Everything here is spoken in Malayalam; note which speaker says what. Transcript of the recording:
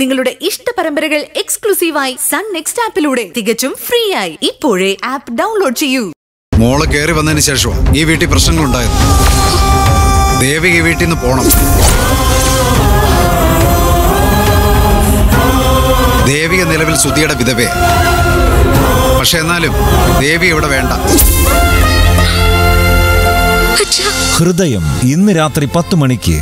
Speaker 1: നിങ്ങളുടെ ഇഷ്ട പരമ്പരകൾ എക്സ്ക്ലൂസീവായി സൺ നെക്സ്റ്റ് ആപ്പിലൂടെ തികച്ചും ഫ്രീ ആയി ഇപ്പോഴേ ആപ്പ് ഡൗൺലോഡ് ചെയ്യൂ.
Speaker 2: മോൾ കയറി വന്നതിന് ശേഷമാണ് ഈ വീട്ടിൽ പ്രശ്നങ്ങളുണ്ടായത്. ദേവി ഈ വീട്ടിൽ നിന്ന് പോണം. ദേവിക നിലവിൽ സുധിയുടെ വിധവേ പക്ഷെ എന്നാലും ദേവി ഇവിടെ വേണ്ട.
Speaker 3: ഹൃദയം ഇന്ന് രാത്രി പത്ത് മണിക്ക്